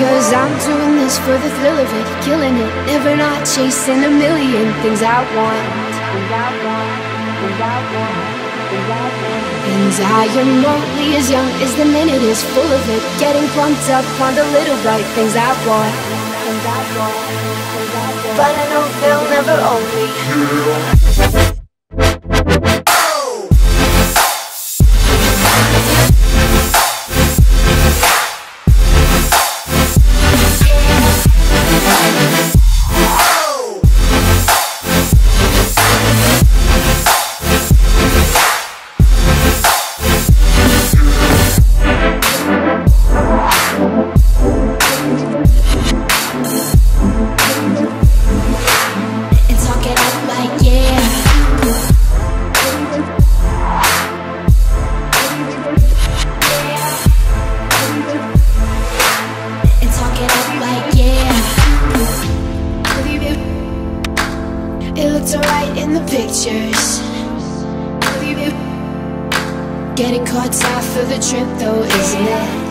Cause I'm doing this for the thrill of it, killing it, never not chasing a million things I want. And I am only as young as the minute is full of it, getting pumped up on the little bright things I want. But I know they'll never own me. It looks alright in the pictures. Getting caught half for the trip though, isn't it?